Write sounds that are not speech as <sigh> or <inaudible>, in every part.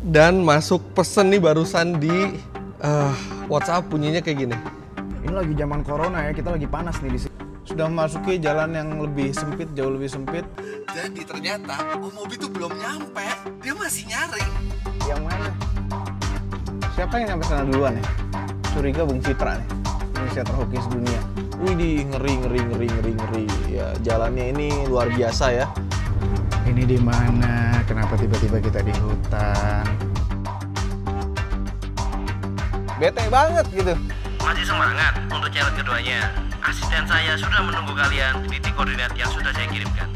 dan masuk pesen nih barusan di eh, WhatsApp bunyinya kayak gini. Ini lagi zaman corona ya, kita lagi panas nih di sini. Sudah memasuki jalan yang lebih sempit, jauh lebih sempit. Jadi ternyata Om Mobi tuh belum nyampe, dia masih nyari. Yang mana? Siapa yang nyampe sana duluan ya? Curiga Bung Citra nih. Indonesia terhoki sedunia. Wih, ngeri, ngeri, ngeri, ngeri, ngeri. Ya, jalannya ini luar biasa ya. Ini di mana? Kenapa tiba-tiba kita di hutan? Bete banget gitu. Masih semangat untuk challenge keduanya. Asisten saya sudah menunggu kalian di titik koordinat yang sudah saya kirimkan.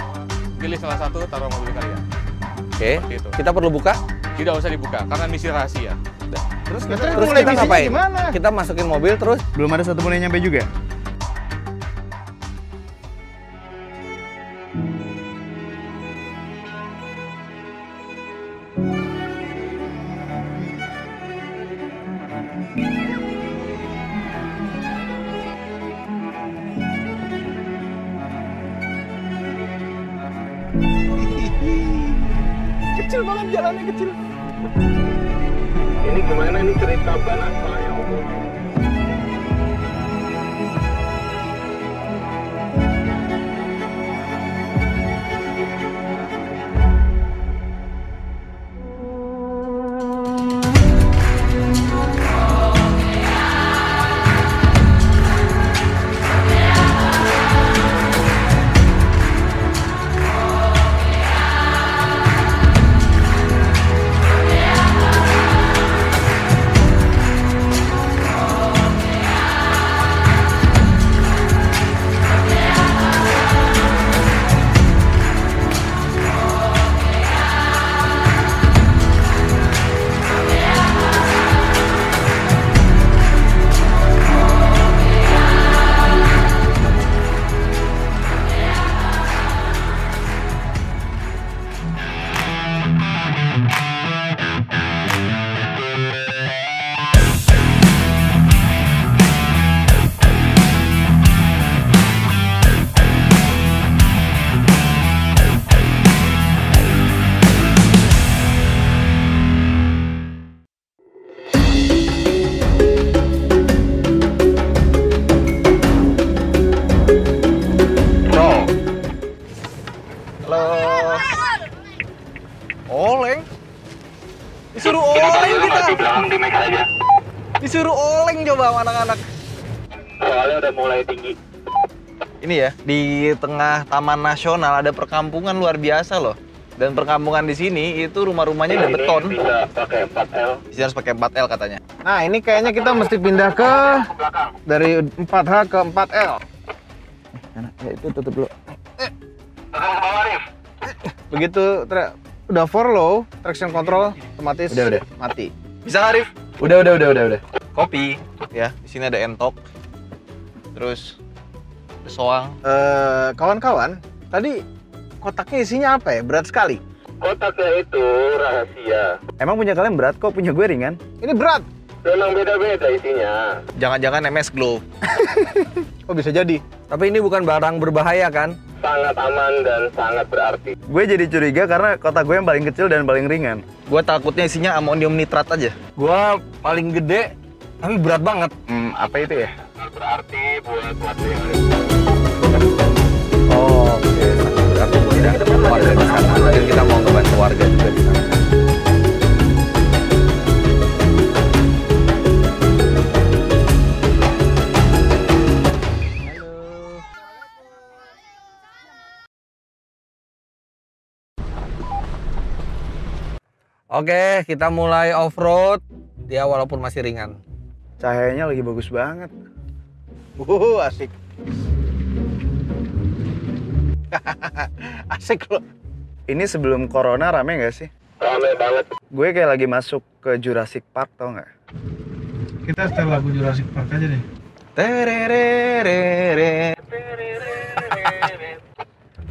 Pilih salah satu, taruh mobil kalian. Oke, itu. kita perlu buka. Tidak usah dibuka, karena misi rahasia. Terus kita, Terus mulai kita ngapain? gimana? Kita masukin mobil terus. Belum ada satu pun yang nyampe juga. Kecil banget jalannya kecil. Ini gimana nih cerita banak saya Halo. Di tengah Taman Nasional ada perkampungan luar biasa loh. Dan perkampungan di sini itu rumah-rumahnya udah beton. Bisa pakai 4L. Bisa harus pakai 4L katanya. Nah, ini kayaknya kita mesti pindah ke Belakang. dari 4H ke 4L. Nah, ya itu tutup dulu. Rif. Begitu udah for low, traction control otomatis Udah, udah. mati. Bisa Arif? Udah, udah, udah, udah, udah. Kopi, ya. Di sini ada entok. Terus soang. Eh, kawan-kawan, tadi kotaknya isinya apa ya? Berat sekali. Kotaknya itu rahasia. Emang punya kalian berat kok punya gue ringan? Ini berat. Memang beda-beda isinya. Jangan-jangan MS Glow. <laughs> Oh bisa jadi. Tapi ini bukan barang berbahaya kan? Sangat aman dan sangat berarti. Gue jadi curiga karena kotak gue yang paling kecil dan paling ringan. Gue takutnya isinya amonium nitrat aja. Gua paling gede, tapi berat banget. Hmm, apa itu ya? Sangat berarti buat ada. Oh, oke. Warga di sana. Kita mau ngebantu warga juga di sana. Oke, kita mulai off-road. Ya walaupun masih ringan. Cahayanya lagi bagus banget. Wuh, asik. <laughs> asik loh. Ini sebelum corona rame nggak sih? Rame banget. Gue kayak lagi masuk ke Jurassic Park tau nggak? Kita setel lagu Jurassic Park aja deh. Terererere. <laughs>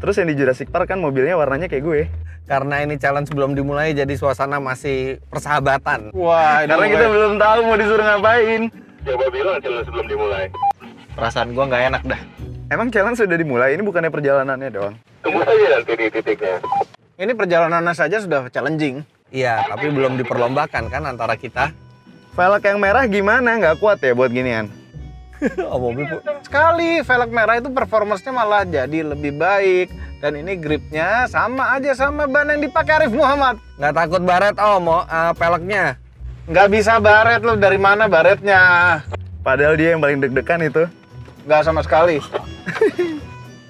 Terus yang di Jurassic Park kan mobilnya warnanya kayak gue. Karena ini challenge belum dimulai, jadi suasana masih persahabatan. Wah, karena kita belum tahu mau disuruh ngapain. Coba bilang challenge sebelum dimulai. Perasaan gua nggak enak dah. Emang challenge sudah dimulai, ini bukannya perjalanannya doang. Tunggu saja nanti di titiknya. Ini perjalanannya saja sudah challenging. Iya, tapi belum diperlombakan kan antara kita. Velg yang merah gimana? Nggak kuat ya buat ginian? <laughs> oh, mobil. Sekali velg merah itu performance-nya malah jadi lebih baik. Dan ini gripnya sama aja sama ban yang dipakai Arif Muhammad. Nggak takut baret oh mau eh, peleknya. Nggak bisa baret lo dari mana baretnya? Padahal dia yang paling deg-degan itu. Nggak sama sekali.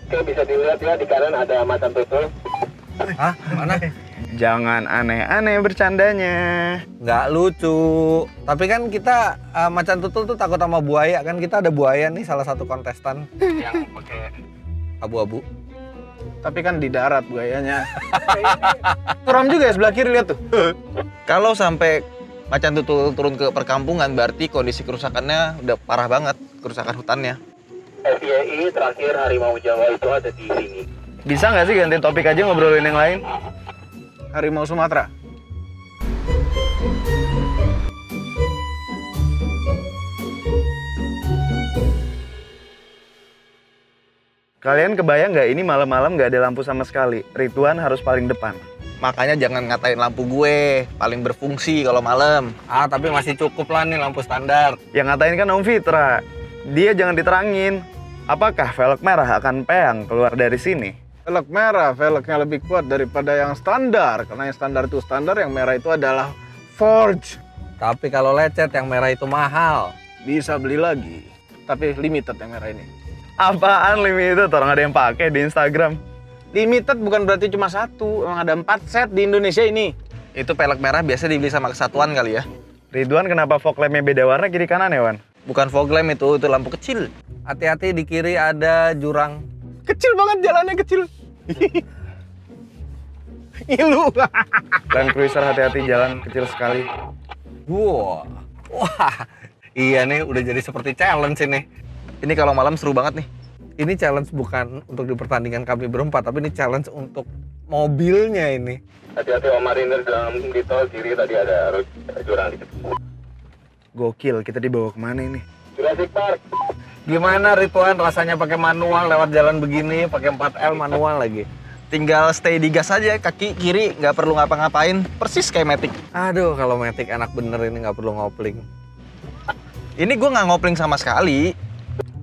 Oke, bisa dilihat ya di kanan ada macan tutul. Hah? Mana? Jangan aneh-aneh bercandanya. Nggak lucu. Tapi kan kita eh, macan tutul tuh takut sama buaya kan kita ada buaya nih salah satu kontestan Yang pakai abu-abu. Tapi kan di darat buayanya. Suram juga ya sebelah kiri lihat tuh. Kalau sampai macan tutul turun ke perkampungan, berarti kondisi kerusakannya udah parah banget, kerusakan hutannya. FYI terakhir harimau Jawa itu ada di sini. Bisa nggak sih ganti topik aja ngobrolin yang lain? Harimau Sumatera. Kalian kebayang nggak ini malam-malam nggak ada lampu sama sekali? Rituan harus paling depan. Makanya jangan ngatain lampu gue, paling berfungsi kalau malam. Ah, tapi masih cukup lah nih lampu standar. Yang ngatain kan Om Fitra. Dia jangan diterangin. Apakah velg merah akan peang keluar dari sini? Velg merah, velgnya lebih kuat daripada yang standar. Karena yang standar itu standar, yang merah itu adalah forge. Tapi kalau lecet yang merah itu mahal. Bisa beli lagi. Tapi limited yang merah ini. Apaan limited? Orang ada yang pakai di Instagram. Limited bukan berarti cuma satu, emang ada empat set di Indonesia ini. Itu pelek merah biasa dibeli sama kesatuan kali ya. Ridwan kenapa fog lampnya beda warna kiri kanan ya Wan? Bukan fog lamp itu, itu lampu kecil. Hati-hati di kiri ada jurang. Kecil banget jalannya kecil. Ilu. Land Cruiser hati-hati jalan kecil sekali. Wow. Wah. Iya nih udah jadi seperti challenge ini. Ini kalau malam seru banget nih. Ini challenge bukan untuk di pertandingan kami berempat, tapi ini challenge untuk mobilnya ini. Hati-hati Om Marinir dalam di tol kiri tadi ada jurang dikit. Gokil, kita dibawa ke mana ini? Jurassic Park. Gimana Rituan rasanya pakai manual lewat jalan begini, pakai 4L manual lagi? Tinggal stay di gas aja, kaki kiri nggak perlu ngapa-ngapain, persis kayak Matic. Aduh, kalau Matic enak bener ini nggak perlu ngopling. Ini gue nggak ngopling sama sekali.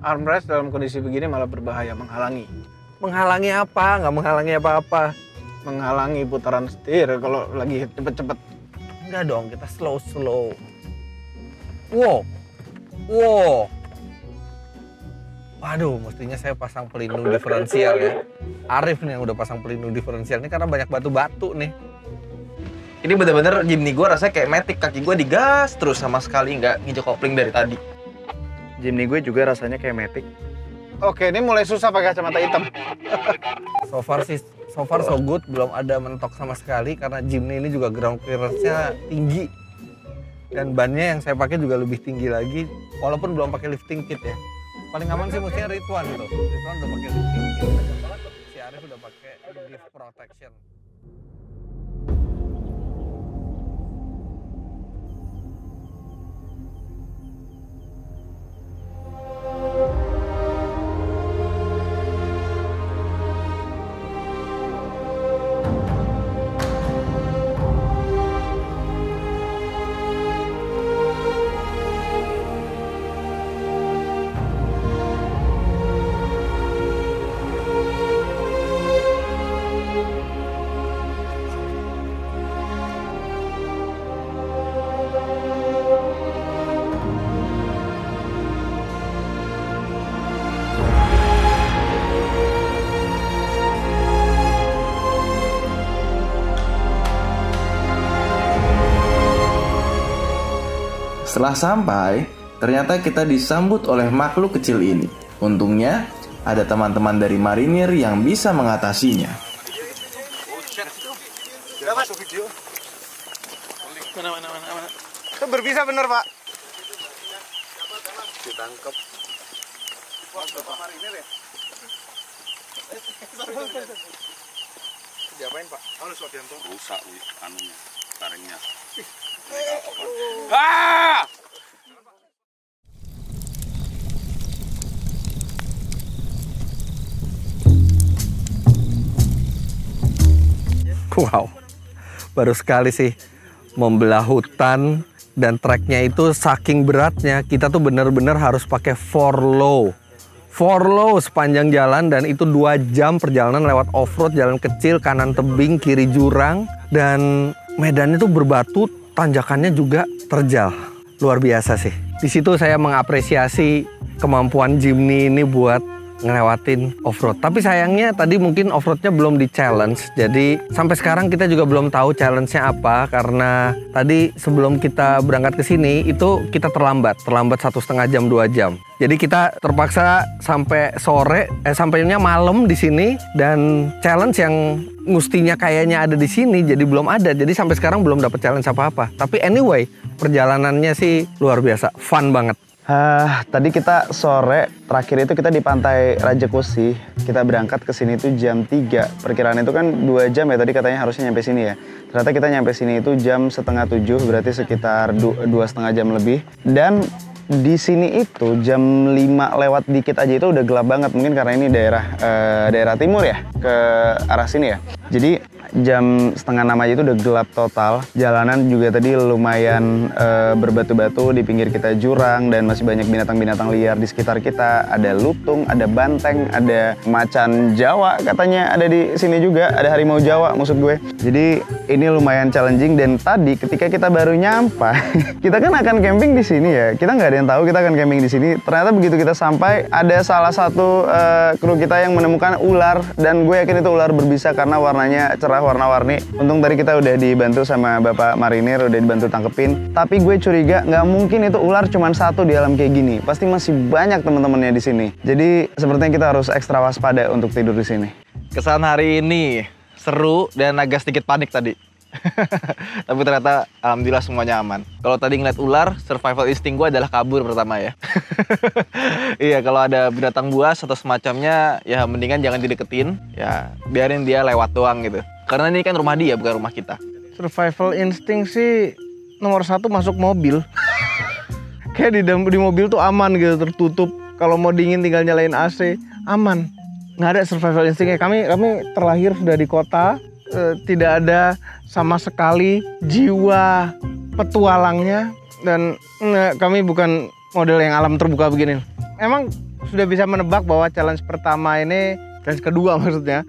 Armrest dalam kondisi begini malah berbahaya, menghalangi. Menghalangi apa? Nggak menghalangi apa-apa. Menghalangi putaran setir kalau lagi cepet-cepet. Enggak dong, kita slow-slow. Wow. Wow. Waduh, mestinya saya pasang pelindung diferensial ya. Arif nih yang udah pasang pelindung diferensial ini karena banyak batu-batu nih. Ini bener-bener Jimny gue rasanya kayak Matic, kaki gue digas terus sama sekali nggak nginjek kopling dari tadi. Jimny gue juga rasanya kayak Matic. Oke, ini mulai susah pakai kacamata hitam. So far sih, so far so good, belum ada mentok sama sekali karena Jimny ini juga ground clearance-nya tinggi. Dan bannya yang saya pakai juga lebih tinggi lagi, walaupun belum pakai lifting kit ya. Paling aman sih mestinya Rituan tuh. Rituan udah pakai. Si Arif udah pakai diff protection. Setelah sampai, ternyata kita disambut oleh makhluk kecil ini. Untungnya, ada teman-teman dari marinir yang bisa mengatasinya. Itu berpisah bener, Pak. Rusak wih, anunya, taringnya. Wow, baru sekali sih membelah hutan dan treknya itu saking beratnya kita tuh bener-bener harus pakai four low. Four low sepanjang jalan dan itu dua jam perjalanan lewat off-road jalan kecil kanan tebing kiri jurang dan medannya tuh berbatu tanjakannya juga terjal. Luar biasa sih. Di situ saya mengapresiasi kemampuan Jimny ini buat ngelewatin off-road. Tapi sayangnya tadi mungkin off-roadnya belum di challenge. Jadi sampai sekarang kita juga belum tahu challenge-nya apa karena tadi sebelum kita berangkat ke sini itu kita terlambat, terlambat satu setengah jam dua jam. Jadi kita terpaksa sampai sore, eh sampainya malam di sini dan challenge yang mestinya kayaknya ada di sini jadi belum ada. Jadi sampai sekarang belum dapat challenge apa-apa. Tapi anyway, perjalanannya sih luar biasa, fun banget. Ah, tadi kita sore terakhir itu kita di pantai Raja Kusi. Kita berangkat ke sini itu jam 3. Perkiraan itu kan dua jam ya tadi katanya harusnya nyampe sini ya. Ternyata kita nyampe sini itu jam setengah tujuh berarti sekitar du- dua setengah jam lebih. Dan di sini itu jam 5 lewat dikit aja itu udah gelap banget mungkin karena ini daerah eh, daerah timur ya ke arah sini ya. Jadi jam setengah enam aja itu udah gelap total. Jalanan juga tadi lumayan eh, berbatu-batu di pinggir kita jurang dan masih banyak binatang-binatang liar di sekitar kita. Ada lutung, ada banteng, ada macan Jawa katanya ada di sini juga. Ada harimau Jawa maksud gue. Jadi ini lumayan challenging dan tadi ketika kita baru nyampe, <laughs> kita kan akan camping di sini ya. Kita nggak ada yang tahu kita akan camping di sini. Ternyata begitu kita sampai ada salah satu eh, kru kita yang menemukan ular dan gue yakin itu ular berbisa karena warnanya cerah warna-warni. Untung tadi kita udah dibantu sama Bapak Marinir, udah dibantu tangkepin. Tapi gue curiga nggak mungkin itu ular cuma satu di alam kayak gini. Pasti masih banyak teman-temannya di sini. Jadi sepertinya kita harus ekstra waspada untuk tidur di sini. Kesan hari ini seru dan agak sedikit panik tadi. <laughs> Tapi ternyata alhamdulillah semuanya aman. Kalau tadi ngeliat ular, survival instinct gue adalah kabur pertama ya. <laughs> iya, kalau ada binatang buas atau semacamnya, ya mendingan jangan dideketin. Ya, biarin dia lewat doang gitu. Karena ini kan rumah dia, bukan rumah kita. Survival instinct sih nomor satu masuk mobil. <laughs> Kayak di, di mobil tuh aman gitu, tertutup. Kalau mau dingin tinggal nyalain AC, aman. Nggak ada survival instinct Kami kami terlahir sudah di kota, eh, tidak ada sama sekali jiwa petualangnya dan nggak, kami bukan model yang alam terbuka begini. Emang sudah bisa menebak bahwa challenge pertama ini, challenge kedua <laughs> maksudnya,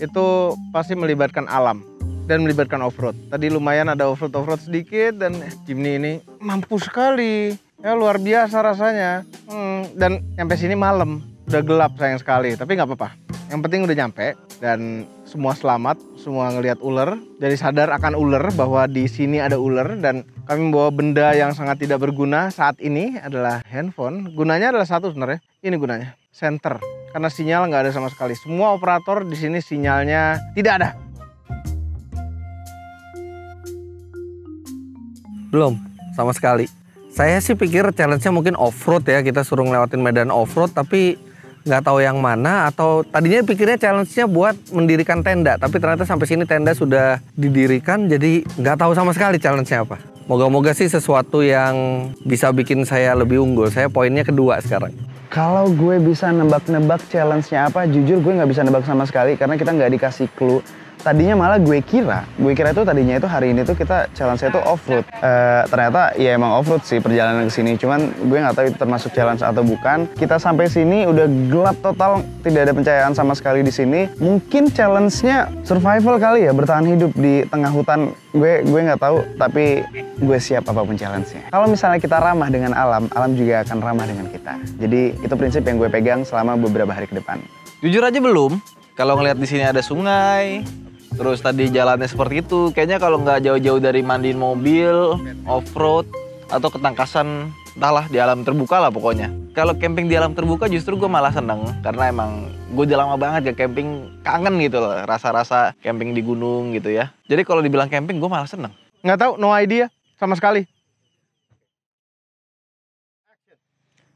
itu pasti melibatkan alam dan melibatkan off-road. Tadi lumayan ada off-road off-road sedikit dan Jimny ini mampu sekali. Ya luar biasa rasanya. Hmm, dan nyampe sini malam, udah gelap sayang sekali, tapi nggak apa-apa. Yang penting udah nyampe dan semua selamat, semua ngelihat ular. Jadi sadar akan ular bahwa di sini ada ular dan kami membawa benda yang sangat tidak berguna saat ini adalah handphone. Gunanya adalah satu sebenarnya. Ini gunanya, center. Karena sinyal nggak ada sama sekali. Semua operator di sini sinyalnya tidak ada. Belum, sama sekali. Saya sih pikir challenge-nya mungkin off-road ya, kita suruh ngelewatin medan off-road, tapi nggak tahu yang mana atau tadinya pikirnya challenge-nya buat mendirikan tenda, tapi ternyata sampai sini tenda sudah didirikan, jadi nggak tahu sama sekali challenge-nya apa. Moga-moga sih sesuatu yang bisa bikin saya lebih unggul. Saya poinnya kedua sekarang. Kalau gue bisa nebak-nebak challenge-nya apa, jujur gue nggak bisa nebak sama sekali karena kita nggak dikasih clue. Tadinya malah gue kira, gue kira itu tadinya itu hari ini tuh kita challenge-nya itu off-road. Eh, ternyata ya emang off-road sih perjalanan ke sini, cuman gue nggak tahu itu termasuk challenge atau bukan. Kita sampai sini udah gelap total, tidak ada pencahayaan sama sekali di sini. Mungkin challenge-nya survival kali ya, bertahan hidup di tengah hutan. Gue gue nggak tahu, tapi gue siap apa pun challenge-nya. Kalau misalnya kita ramah dengan alam, alam juga akan ramah dengan kita. Jadi itu prinsip yang gue pegang selama beberapa hari ke depan. Jujur aja belum. Kalau ngeliat di sini ada sungai, terus tadi jalannya seperti itu, kayaknya kalau nggak jauh-jauh dari mandiin mobil, off-road, atau ketangkasan, entahlah di alam terbuka lah pokoknya. Kalau camping di alam terbuka justru gue malah seneng, karena emang gue udah lama banget gak camping, kangen gitu loh, rasa-rasa camping di gunung gitu ya. Jadi kalau dibilang camping gue malah seneng. Nggak tahu, no idea sama sekali.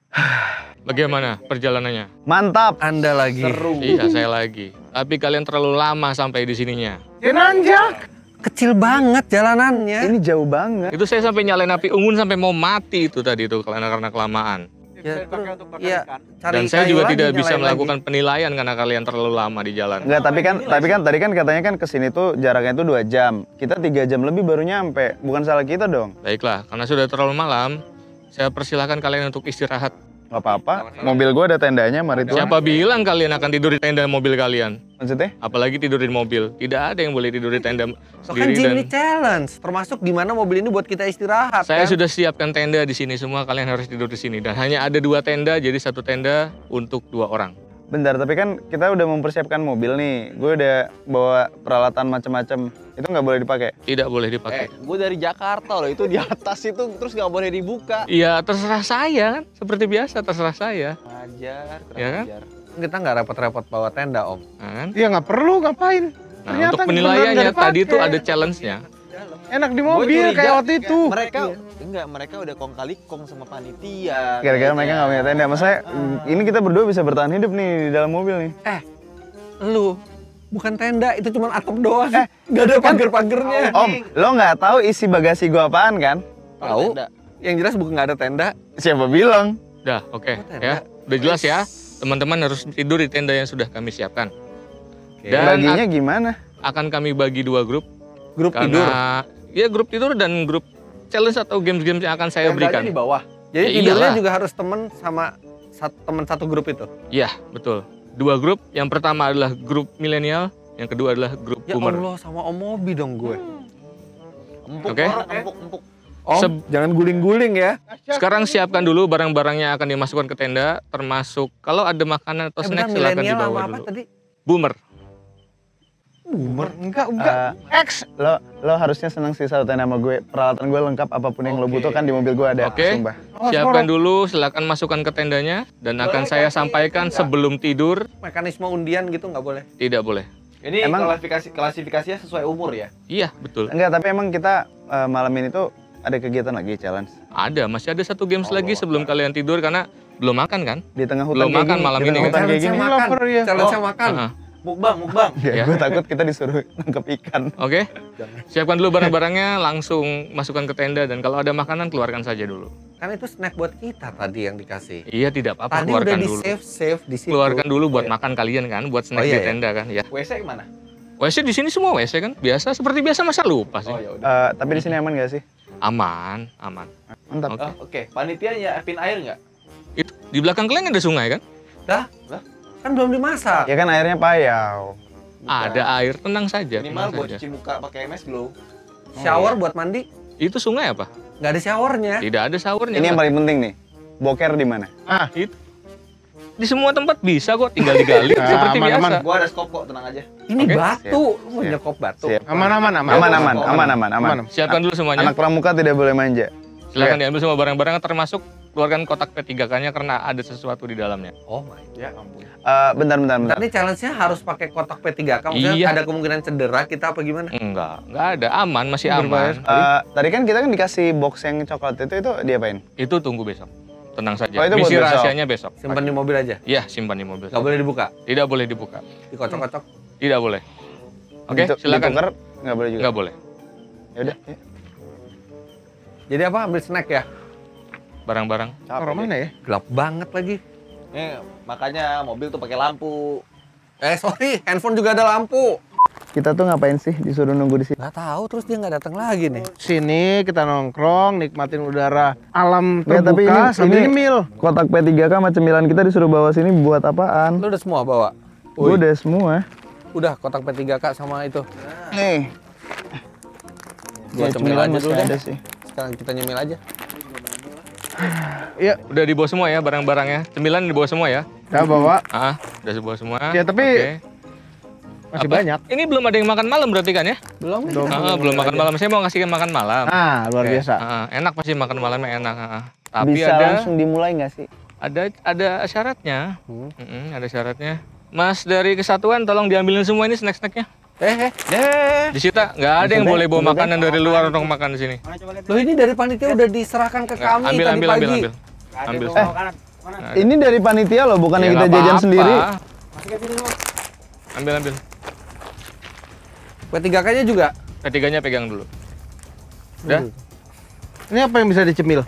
<sighs> <sighs> <sighs> Bagaimana perjalanannya? Mantap! Anda lagi. Iya, saya lagi. Tapi kalian terlalu lama sampai di sininya. Ya nanjak. Kecil banget jalanannya. Ini jauh banget. Itu saya sampai nyalain api unggun sampai mau mati itu tadi itu karena karena kelamaan. Ya, iya. ikan. Cari Dan saya juga lagi, tidak bisa nyalain lagi. melakukan penilaian karena kalian terlalu lama di jalan. Enggak, tapi kan tapi kan tadi kan katanya kan ke sini tuh jaraknya tuh dua jam. Kita tiga jam lebih baru nyampe. Bukan salah kita dong. Baiklah, karena sudah terlalu malam, saya persilahkan kalian untuk istirahat. Gak apa-apa. Mobil gua ada tendanya, mari tuan. Siapa bilang kalian akan tidur di tenda mobil kalian? Maksudnya? Apalagi tidur di mobil. Tidak ada yang boleh tidur di tenda So, kan sendiri Jim dan ini challenge, termasuk gimana mobil ini buat kita istirahat. saya kan? sudah siapkan tenda di sini semua. Kalian harus tidur di sini dan hanya ada dua tenda, jadi satu tenda untuk dua orang. Bentar, tapi kan kita udah mempersiapkan mobil nih. Gue udah bawa peralatan macam-macam. Itu nggak boleh dipakai. Tidak boleh Eh, dipakai. gue dari Jakarta loh, itu di atas itu terus nggak boleh dibuka. Iya, terserah saya kan. Seperti biasa, terserah saya. Ajar, Ya kan? ajar. kita nggak repot-repot bawa tenda om. Nah, kan? Ya nggak perlu ngapain. Nah, Ternyata untuk penilaiannya tadi itu dipakai. ada challenge-nya. Enak di mobil kayak waktu itu. Mereka enggak, mereka udah kong kali kong sama panitia. Gara-gara mereka nggak punya tenda. Maksudnya ini kita berdua bisa bertahan hidup nih di dalam mobil nih. Lu bukan tenda, itu cuma atap doang. Eh, Gak ada pagar-pagernya. Om, lo nggak tahu isi bagasi gua apaan kan? Tahu? Yang jelas bukan nggak ada tenda. Siapa bilang? Udah, oke tenda. ya. Udah jelas ya. Teman-teman harus tidur di tenda yang sudah kami siapkan. Oke. Dan Baginya gimana? akan kami bagi dua grup Grup tidur. karena ya grup tidur dan grup challenge atau games-games yang akan saya Tendanya berikan. di bawah. Jadi Ya tidurnya iyalah. juga harus temen sama satu, temen satu grup itu. Iya, betul. Dua grup. Yang pertama adalah grup milenial, yang kedua adalah grup Ya boomer. Allah sama Om Mobi dong gue. Empuk orang, empuk, empuk. Om, Seb- jangan guling-guling ya. Sekarang siapkan dulu barang-barangnya akan dimasukkan ke tenda, termasuk kalau ada makanan atau Eh, snack silakan milenial dibawa sama apa dulu. tadi? Boomer. Boomer. Enggak, enggak. Eh, X, lo lo harusnya seneng sih satu tenda sama gue. Peralatan gue lengkap apa pun yang lo Oke. butuhkan di mobil gue ada. Oke. Sumpah. Siapkan dulu, silakan masukkan ke tendanya dan akan saya sampaikan sebelum tidur. Mekanisme undian gitu nggak boleh. Tidak boleh. Ini Emang- klasifikasi klasifikasinya sesuai umur ya? Iya, betul. Enggak, tapi emang kita eh, malam ini tuh ada kegiatan lagi challenge Ada, masih ada satu games lagi sebelum kalian tidur karena belum makan kan? di tengah hutan Belum makan gini. malam di ini kan? kayak gini. makan. Ya. Challenge-nya makan. Ah, Mukbang, mukbang. Ya, Ya. gue takut kita disuruh nangkep ikan. Oke. Siapkan dulu barang-barangnya, langsung masukkan ke tenda dan kalau ada makanan keluarkan saja dulu. Kan itu snack buat kita tadi yang dikasih. Iya, tidak apa-apa Tadi keluarkan udah di dulu. save save di situ. Keluarkan dulu buat Oh, iya. makan kalian kan, buat snack Oh, iya, di iya. tenda kan, ya. WC ke mana? WC di sini semua WC kan, biasa seperti biasa masa lupa sih. Oh ya udah. Eh, tapi di sini aman gak sih? Aman, aman. Mantap. Oke. Oh, Oke, panitia nyiapin air nggak? Itu di belakang kalian ada sungai kan? Kan belum dimasak. Ya kan airnya payau. Ada air, tenang saja. Minimal tenang buat saja. cuci muka pakai MS Glow. Shower buat mandi Itu sungai apa? nggak ada showernya. Tidak ada showernya. Ini yang paling penting nih. Boker di mana? Di semua tempat bisa kok, tinggal digali <laughs> seperti aman, biasa. aman. Gua ada skop kok, tenang aja. Ini Oke. batu, lu mau Siap. nyekop batu. Siap. Aman aman aman. Aman aman, aman aman, aman. Siapkan dulu semuanya. Anak pramuka tidak boleh manja. Silakan diambil semua barang-barang termasuk keluarkan kotak P3K-nya karena ada sesuatu di dalamnya. Oh my. Ya ampun. Eh, bentar, bentar, bentar. Tadi challenge-nya harus pakai kotak P3K. Maksudnya Iya. ada kemungkinan cedera kita apa gimana? Enggak, enggak ada, aman, masih aman. Eh, tadi kan kita kan dikasih box yang coklat itu, itu diapain? Itu tunggu besok. Tenang saja. Oh, itu Misi besok. rahasianya besok. Simpan di mobil aja. Iya, simpan di mobil. Nggak boleh dibuka. Tidak boleh dibuka. Dikocok-kocok. Tidak boleh. Oke, Ditu- silakan. ditukar nggak boleh juga. Enggak boleh. Ya udah. Jadi apa? Ambil snack ya? Barang-barang. Taruh mana ya? Gelap banget lagi. Nih, makanya mobil tuh pakai lampu. Eh sorry, handphone juga ada lampu. Kita tuh ngapain sih disuruh nunggu di sini? Nggak tahu, terus dia nggak datang lagi nih. Sini kita nongkrong, nikmatin udara alam Ya, terbuka tapi ini- sambil ini- nyemil. Kotak P3K sama cemilan kita disuruh bawa sini buat apaan? Lu udah semua bawa? Gue udah semua. Udah kotak P3K sama itu. Nih. Gua Ya, cemil cemilan aja dulu deh. ada sih. Sekarang kita nyemil aja. Udah dibawa semua ya barang-barangnya. Cemilan dibawa semua ya. Kita bawa. Ah, udah dibawa semua. Ya, tapi Oke. masih Apa? banyak. Ini belum ada yang makan malam berarti kan ya? Belum nih. Belum. Ah, nyemil belum makan aja. malam. Saya mau ngasih makan malam. Nah, luar Oke. biasa. Ah, enak pasti makan malamnya enak. ah. Tapi Bisa ada langsung dimulai nggak sih? ada ada syaratnya. Hmm. Mm-mm, ada syaratnya. Mas dari kesatuan tolong diambilin semua ini snack-snacknya. Eh, eh, eh. Disita, nggak ada yang boleh bawa makanan dari luar untuk makan di sini. Loh ini dari panitia udah diserahkan ke kami ambil, tadi ambil, pagi. ambil, ambil, ambil. Eh, ini dari panitia loh, bukan Ya, yang kita jajan sendiri. Ambil, ambil. P3K-nya juga. Ketiganya pegang dulu. Udah? Ini apa yang bisa dicemil?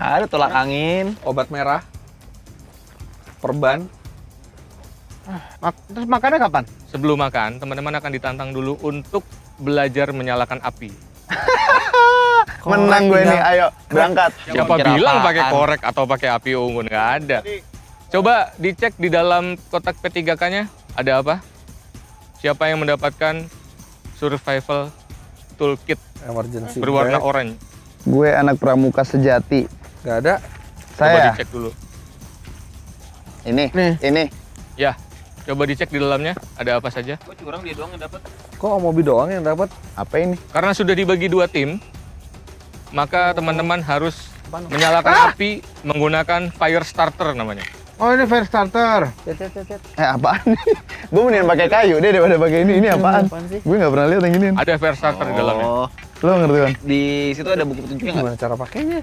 Ada tolak angin. obat merah, perban. Mak- terus makannya kapan? Sebelum makan, teman-teman akan ditantang dulu untuk belajar menyalakan api. <laughs> Menang gue nih, ayo berangkat. Siapa Kira bilang pakai korek atau pakai api unggun? Nggak ada. Coba dicek di dalam kotak P3K-nya ada apa? Siapa yang mendapatkan survival toolkit Emergency. berwarna bag. orange? Gue anak pramuka sejati. Nggak ada. Coba Saya dicek dulu. ini, Nih. ini. Ya, coba dicek di dalamnya ada apa saja. Kok curang dia doang yang dapat? Kok Om Obi doang yang dapat? Apa ini? Karena sudah dibagi dua tim, maka teman-teman harus menyalakan api menggunakan fire starter namanya. Oh ini fire starter. Eh apaan? gue mendingan pakai kayu deh daripada pakai ini. Ini apaan? Gue nggak pernah lihat yang ini. Ada fire starter di dalamnya. Oh, Lo ngerti kan? di situ ada buku petunjuknya nggak? Gimana cara pakainya?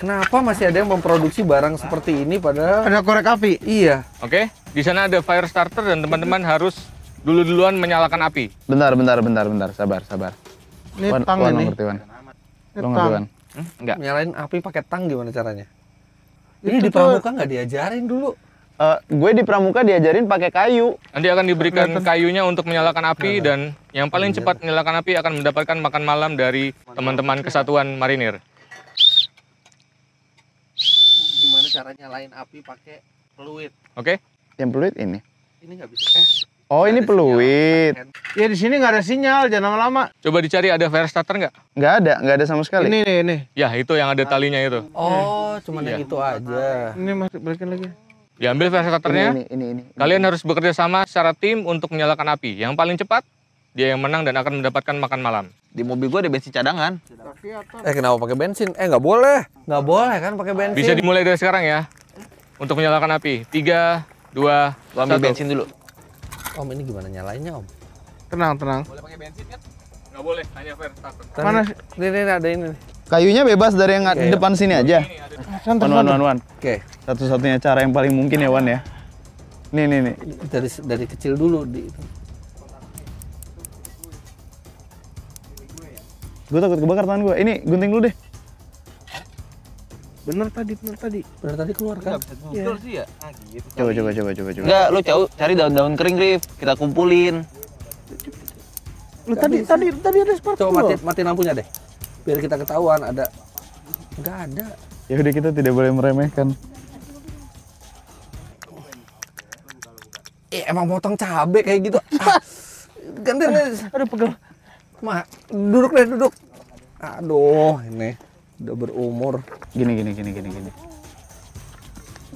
Kenapa masih ada yang memproduksi barang seperti ini padahal Ada korek api. iya. Oke, di sana ada fire starter dan teman-teman harus dulu-duluan menyalakan api. Bentar, bentar, bentar, bentar. Sabar, sabar. Ini Wan, tang Wan, ini. ngerti Wan? Ini Lo ngerti tang. Wan? Hmm? Enggak. Nyalain api pakai tang gimana caranya? Ini Itu di pramuka nggak diajarin dulu. Eh, gue di pramuka diajarin pakai kayu. Nanti akan diberikan kayunya untuk menyalakan api dan yang paling cepat menyalakan api akan mendapatkan makan malam dari teman-teman kesatuan marinir. Gimana cara nyalain api pakai fluid? Oke? Yang peluit ini. Ini nggak bisa. Eh, Oh, ini peluit. sinyal. Ya di sini nggak ada sinyal, jangan lama-lama. Coba dicari ada fire starter nggak? Nggak ada, nggak ada sama sekali. Ini nih, ini. Ya, itu yang ada talinya itu. Oh, cuman Iya. yang itu aja. Ini masih balikin lagi. Diambil fire starternya. ini, ini, ini, ini. Kalian harus bekerja sama secara tim untuk menyalakan api. Yang paling cepat, dia yang menang dan akan mendapatkan makan malam. Di mobil gua ada bensin cadangan. Eh, kenapa pakai bensin? Eh, nggak boleh. Nggak boleh kan pakai bensin. Bisa dimulai dari sekarang ya. Untuk menyalakan api. Tiga, dua, Gua ambil satu. bensin dulu. Om ini gimana nyalainnya Om? Tenang, tenang. Boleh pakai bensin kan? Nggak boleh, hanya starter. Tadi- Mana? Ini, ini ada ini. nih. Kayunya bebas dari yang di Oke, depan sini aja. Santai, Wan, wan, wan. Oke, Satu-satunya cara yang paling mungkin ya, Wan ya. Nih, nih, nih. dari dari kecil dulu di Gue takut kebakar tangan gue. Ini gunting dulu deh. Bener tadi, bener tadi. Benar tadi keluar kan? Betul sih ya? Ah, gitu. Coba, coba, coba, coba, coba. Enggak, lu cau cari daun-daun kering, Rif. Kita kumpulin. Lu tadi, tadi, tadi ada spark Coba mati mati lampunya deh. Biar kita ketahuan ada. Nggak ada. Ya udah kita tidak boleh meremehkan. Eh, emang potong cabe kayak gitu. Ah, ganti. Aduh pegel. Ma, duduk deh, duduk. Aduh, ini udah berumur. Gini, gini, gini, gini, gini.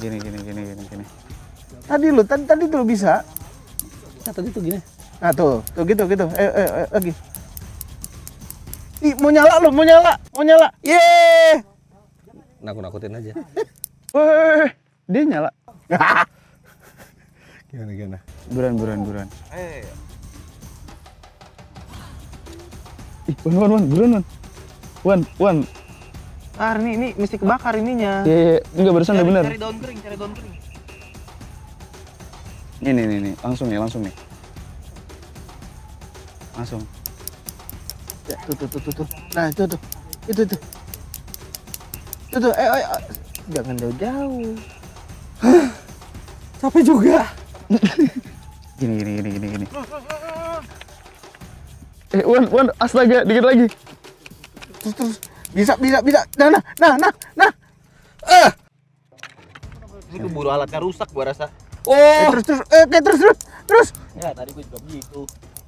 Gini, gini, gini, gini, gini. Tadi lu, tadi, tadi tuh lu bisa. Nah, tadi tuh gini. Nah tuh, tuh gitu, gitu. Eh, eh, eh, lagi. Ih, mau nyala lu, mau nyala, mau nyala. Yeay. Nakut-nakutin aja. <laughs> Weh, dia nyala. <laughs> Gimana gimana? Buruan, buruan, buruan. Eh, Ih, Wan, Wan, Wan, buruan, Wan. Wan, Wan. ah, ini, ini mesti kebakar ininya. Iya, iya, enggak barusan udah bener. Cari daun kering, cari daun kering. Nih, nih, nih. Langsung nih, langsung nih. Langsung. Ya, tuh, tuh, tuh, tuh, tuh. Nah, itu tuh. Itu tuh. Itu tuh, eh, eh, eh. Jangan jauh-jauh. Capek juga. <laughs> Gini, gini, gini, gini, gini. Eh, Wan, Wan, astaga, dikit lagi. Terus, terus. Bisa, bisa, bisa. Nah, nah, nah, nah, nah. Ini keburu alatnya rusak gua rasa. Eh, Oh, terus, terus. Eh, oke, terus, terus. Terus. Ya, tadi gua juga begitu.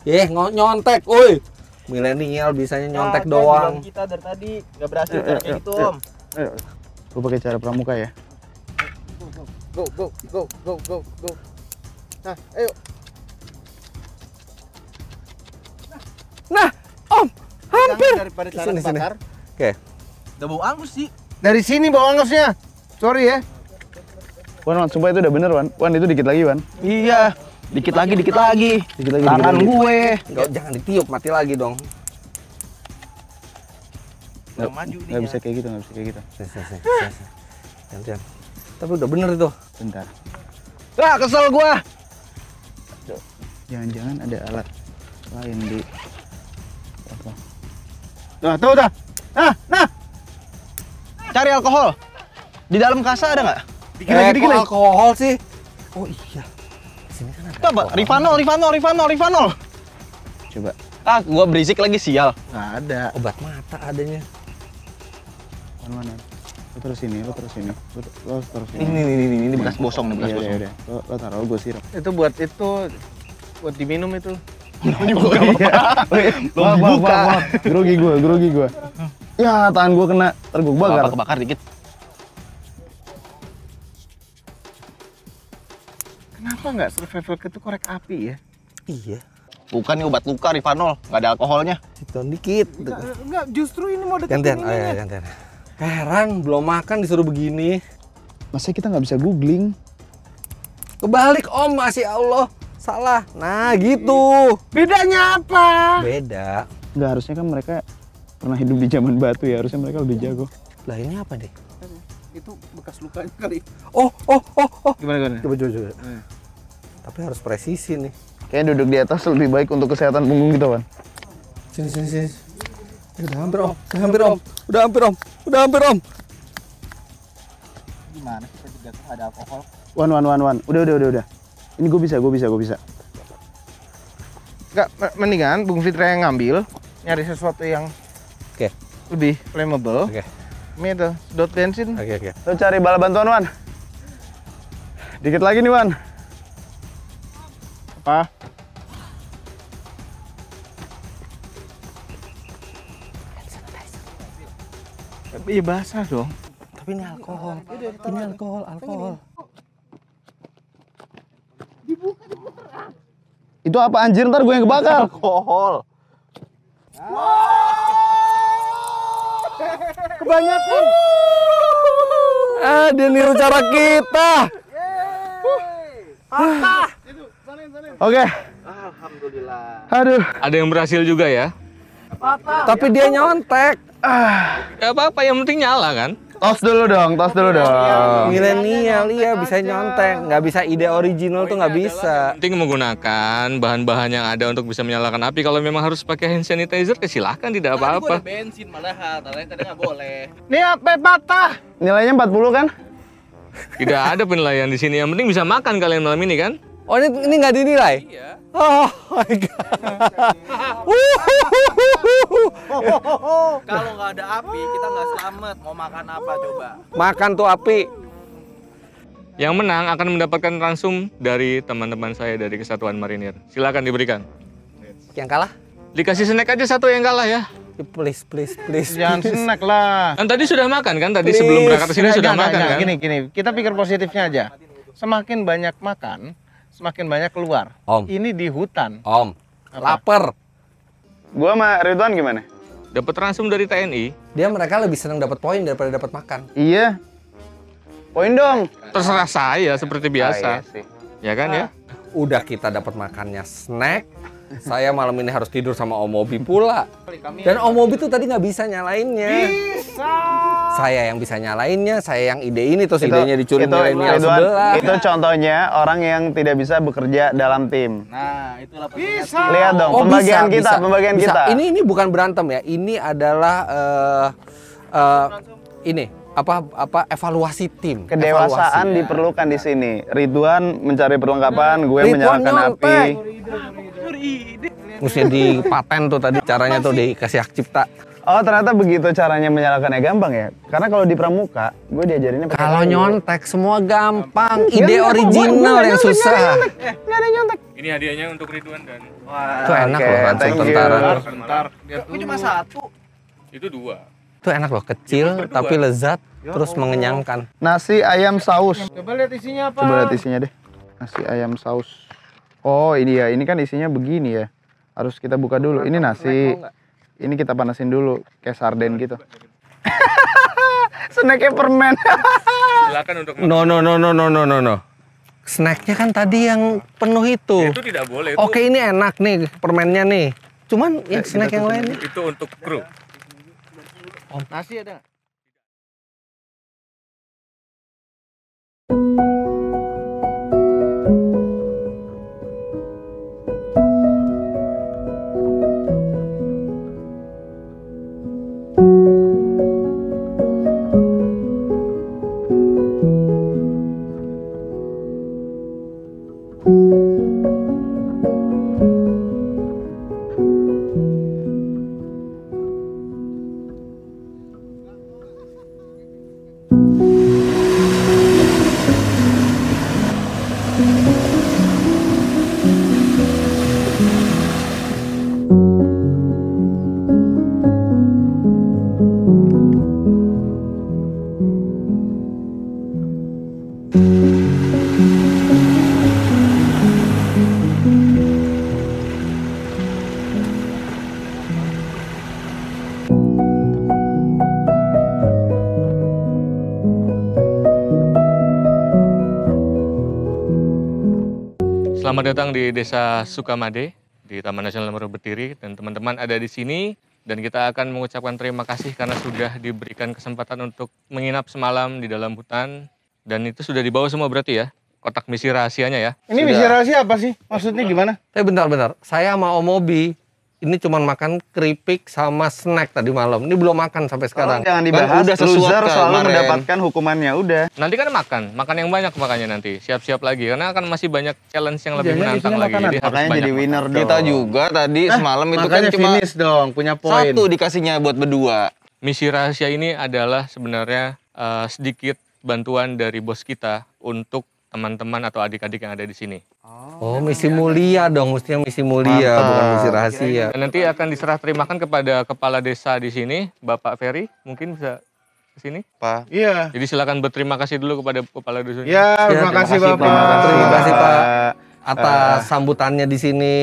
eh nyontek, woi. Milenial bisanya nyontek Ah, doang. Kita dari tadi nggak berhasil Eh, eh, kayak eh, gitu, eh. Om. Ayo, gue pakai cara pramuka ya. Go, go, go, go, go, go. Nah, ayo. Nah, Om, hampir. Daripada cara Sini, sini. bakar. Oke. Udah bau angus sih. Dari sini bawa angusnya. Sorry ya. Wan, Wan, sumpah itu udah bener, Wan. Wan, itu dikit lagi, Wan. Iya. Dikit lagi, dikit lagi. Dikit lagi, Tangan dikit lagi. gue. Nggak, jangan ditiup, mati lagi dong. Udah maju Nggak bisa kayak gitu, nggak bisa kayak gitu. Sini, sini. Gantian. Tapi udah bener itu. Bentar. Ah, kesel gua. Jangan-jangan ada alat lain di Nah, tuh dah. Nah, nah. Cari alkohol. Di dalam kasa ada nggak? Dikit lagi, dikit lagi. alkohol sih? Oh iya. Sini kan ada. Coba, Rivanol, Rivanol, Rivanol, Rivanol. Coba. Ah, gua berisik lagi sial. Nggak ada. Obat mata adanya. Mana mana? Lo terus sini, lo terus sini. Lo, terus sini. Ini, ini, ini, ini bekas bosong nih, bekas Iya, bosong. iya, iya. Lo, lo taruh, gue siram. Itu buat itu buat diminum itu. Dibuka Belum dibuka. Grogi gue, grogi gue. Ya, tangan gue kena. Ntar gue bakar. Apa kebakar dikit. Kenapa nggak survival itu korek api ya? Iya. Bukan nih obat luka Rivanol, nggak ada alkoholnya. Hitung dikit. Enggak, justru ini mau deketin Gantian, ini. ayo, ayo, gantian. Heran, belum makan disuruh begini. Masa kita nggak bisa googling? Kebalik om, masih Allah. Salah. Nah gitu. Bedanya apa? Beda. Nggak, harusnya kan mereka pernah hidup di zaman batu ya. Harusnya mereka lebih jago. Lah ini apa deh? Itu bekas lukanya kali. Oh, oh, oh, oh. Gimana gimana? Coba, coba, coba. Tapi harus presisi nih. Kayaknya duduk di atas lebih baik untuk kesehatan punggung kita, Wan. Sini, sini, sini. Udah hampir om, udah hampir om, udah hampir om, udah hampir om. Gimana kita juga ada alkohol? Wan, wan, wan, wan. Udah, udah, udah, udah. Ini gue bisa, gue bisa, gue bisa. Enggak, mendingan Bung Fitra yang ngambil, nyari sesuatu yang Oke. lebih flammable. Oke. Ini ada sedot bensin. Oke, oke. Lo cari bala bantuan, Wan. Dikit lagi nih, Wan. Apa? Iya basah dong. Tapi ini alkohol. Ini alkohol, alkohol. Itu apa anjir? Ntar gue yang kebakar. Alkohol. Kebanyakan. Ah, dia niru cara kita. Oke. Alhamdulillah. Aduh. Ada yang berhasil juga ya. Tapi dia nyontek. Gak apa-apa, yang penting nyala kan. Tos dulu dong, tos dulu dong. Milenial, iya bisa nyontek. Nggak bisa ide original tuh nggak bisa. Penting menggunakan bahan-bahan yang ada untuk bisa menyalakan api. Kalau memang harus pakai hand sanitizer, ya silahkan tidak apa-apa. bensin malah, tadi tadi nggak boleh. Ini apa patah? Nilainya 40 kan? Tidak ada penilaian di sini. Yang penting bisa makan kalian malam ini kan. Oh ini ini nggak dinilai? Iya. Oh my god. <laughs> Kalau nggak ada api, kita nggak selamat. Mau makan apa coba? Makan tuh api. Yang menang akan mendapatkan ransum dari teman-teman saya dari Kesatuan Marinir. Silakan diberikan. Yang kalah? Dikasih snack aja satu yang kalah ya. Please, please, please. Jangan please. snack lah. Kan tadi sudah makan kan? Tadi Please. sebelum berangkat ke sini sudah makan kan? Gini, gini. Kita pikir positifnya aja. Semakin banyak makan, semakin banyak keluar. Om. Ini di hutan. Om, lapar. Gua sama Ridwan gimana? Dapat ransum dari TNI. Dia mereka lebih senang dapat poin daripada dapat makan. Iya. Poin dong. Terserah saya seperti biasa. Ah, iya sih. Ya kan ya? Udah kita dapat makannya snack. Saya malam ini harus tidur sama Om Mobi pula. Dan Om Mobi tuh tadi nggak bisa nyalainnya. Bisa. Saya yang bisa nyalainnya, saya yang ide ini terus idenya dicuri itu, milenial Ridwan, sebelah. itu contohnya orang yang tidak bisa bekerja dalam tim. Nah, itulah bisa. Lihat dong, Oh, pembagian bisa, kita, bisa, pembagian bisa. kita. Ini ini bukan berantem ya. Ini adalah eh eh, ini apa apa evaluasi tim. Kedewasaan Evaluasi. diperlukan di sini. Ridwan mencari perlengkapan, gue Ridwan menyalakan api. Mesti dipaten tuh tadi caranya tuh dikasih hak cipta. Oh ternyata begitu caranya menyalakannya gampang ya? Karena kalau di pramuka, gue diajarinnya pakai Kalau nyontek semua gampang, Nggak, ide nggak, original yang susah. nyontek, Eh, nggak ada nyontek. Ini hadiahnya untuk Ridwan dan Itu enak Oke, loh you. tentara. Aku cuma satu. Itu dua. Itu enak loh, kecil tapi lezat, terus mengenyangkan. Nasi ayam saus. Coba lihat isinya apa. Coba lihat isinya deh. Nasi ayam saus. Oh ini ya, ini kan isinya begini ya. Harus kita buka dulu. Ini nasi. Ini kita panasin dulu, kayak sarden gitu. <laughs> Snacknya permen. Silakan untuk No no no no no no no no. Snacknya kan tadi yang penuh itu. itu tidak boleh. Itu, Oke ini enak nih permennya nih. Cuman yang snack yang lain itu untuk kru. Nasi ada nggak? Selamat datang di Desa Sukamade di Taman Nasional Moro Betiri dan teman-teman ada di sini dan kita akan mengucapkan terima kasih karena sudah diberikan kesempatan untuk menginap semalam di dalam hutan dan itu sudah dibawa semua berarti ya kotak misi rahasianya ya. Ini misi rahasia apa sih? Maksudnya gimana? Tapi bentar-bentar, saya sama Om Mobi ini cuma makan keripik sama snack tadi malam. Ini belum makan sampai sekarang. Jangan dibahas, udah sesuap loser kan selalu kemarin. mendapatkan hukumannya, udah. Nanti kan makan, makan yang banyak makanya nanti siap-siap lagi karena akan masih banyak challenge yang lebih Jangan menantang isinya lagi. Jadi harus Makanya banyak jadi makan. winner dong. Kita juga tadi semalam itu kan cuma finish dong, punya poin. satu dikasihnya buat berdua. Misi rahasia ini adalah sebenarnya eh, sedikit bantuan dari bos kita untuk teman-teman atau adik-adik yang ada di sini. Oh, misi mulia dong, mestinya misi mulia, bukan misi rahasia. Dan nanti akan diserah terimakan kepada kepala desa di sini, Bapak Ferry, mungkin bisa ke sini. Pak. Iya. Jadi silakan berterima kasih dulu kepada kepala dusun. Ya, terima kasih Bapak. Terima kasih, terima kasih, Pak. Atas sambutannya di sini,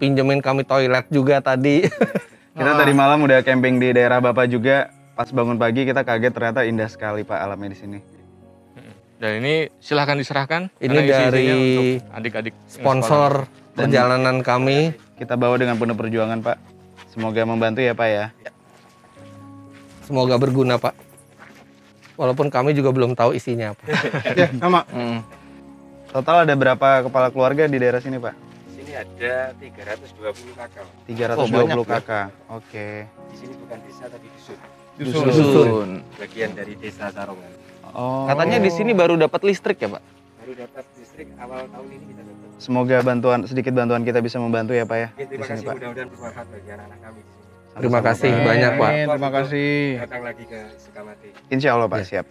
pinjemin kami toilet juga tadi. <laughs> Kita tadi malam udah camping di daerah Bapak juga. Pas bangun pagi kita kaget ternyata indah sekali Pak alamnya di sini. Dan ini silahkan diserahkan. Ini dari adik-adik Sponsor perjalanan kami. Kita bawa dengan penuh perjuangan Pak. Semoga membantu ya Pak ya. Semoga berguna, Pak. Walaupun kami juga belum tahu isinya apa. <laughs> Ya, sama. Hmm. Total ada berapa kepala keluarga di daerah sini Pak? Di sini ada 320 kakak. 320 Oh, banyak ya. kakak. Oke. Di sini bukan desa tapi dusun. Dusun. Dusun. Bagian dari desa Sarongan. Oh. Katanya di sini baru dapat listrik ya, Pak? Baru dapat listrik awal tahun ini kita dapat. Semoga bantuan sedikit bantuan kita bisa membantu ya Pak ya. Di terima sini kasih Pak. mudah-mudahan bermanfaat bagi anak-anak kami. Terima kasih Pak. banyak, Pak. Amin, terima kasih. Datang lagi ke Sukamati. Insya Allah Pak siap.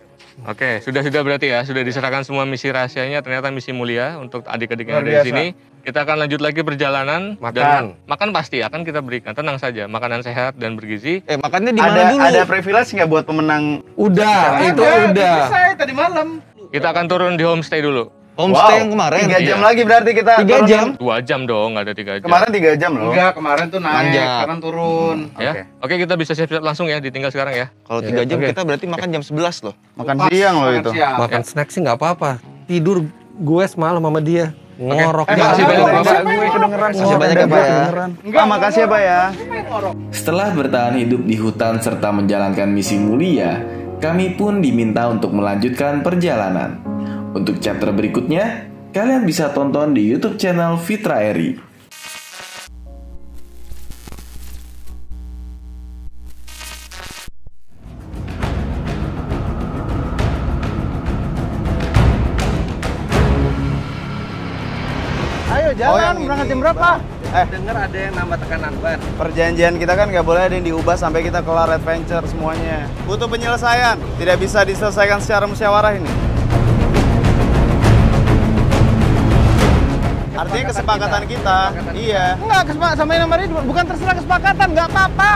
Oke, sudah sudah berarti ya, sudah diserahkan semua misi rahasianya. Ternyata misi mulia untuk adik-adik yang ada di sini. Kita akan lanjut lagi perjalanan. Makan. Dan makan pasti akan kita berikan. Tenang saja, makanan sehat dan bergizi. Eh, makannya di mana Ada dulu? ada privilege nggak buat pemenang? Udah, itu Udah, udah. Selesai tadi malam. Kita akan turun di homestay dulu. Homestay yang kemarin. Tiga jam Iya. lagi berarti kita. Tiga turunin. jam? Dua jam dong, nggak ada tiga jam. Kemarin tiga jam loh. Enggak, kemarin tuh naik, Nanjak. sekarang turun. Ya. Oke. Oke, kita bisa siap-siap langsung ya, ditinggal sekarang ya. Kalau tiga jam oke. kita berarti makan jam 11 loh. Makan Pas, siang loh makan itu. siang. Makan snack sih nggak apa-apa. Tidur gue semalam sama dia. Ngorok. Terima kasih Eh, banyak, eh, Bapak. Gue kedengeran. Makasih banyak ya, Pak ya. Enggak, makasih ya Pak ya. Setelah bertahan hidup di hutan serta menjalankan misi mulia, kami pun diminta untuk melanjutkan perjalanan. Untuk chapter berikutnya, kalian bisa tonton di YouTube channel Fitra Eri. Ayo jalan, berangkat jam berapa? Eh, Dengar ada yang nambah tekanan ban. perjanjian kita kan nggak boleh ada yang diubah sampai kita kelar adventure semuanya. Butuh penyelesaian, tidak bisa diselesaikan secara musyawarah ini. Artinya kesepakatan kita, iya. Enggak, kesepakatan sama yang namanya bukan terserah kesepakatan, nggak apa-apa.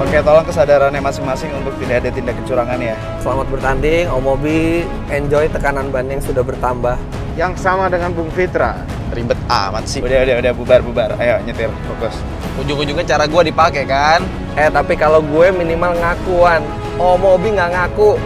Oke, tolong kesadarannya masing-masing untuk tidak ada tindak kecurangan ya. Selamat bertanding, Om Mobi. Enjoy tekanan ban yang sudah bertambah. Yang sama dengan Bung Fitra. Ribet amat sih. Udah, udah, udah bubar, bubar. Ayo nyetir, fokus. Ujung-ujungnya cara gua dipakai kan. Eh, tapi kalau gue minimal ngakuan. Om Mobi nggak ngaku.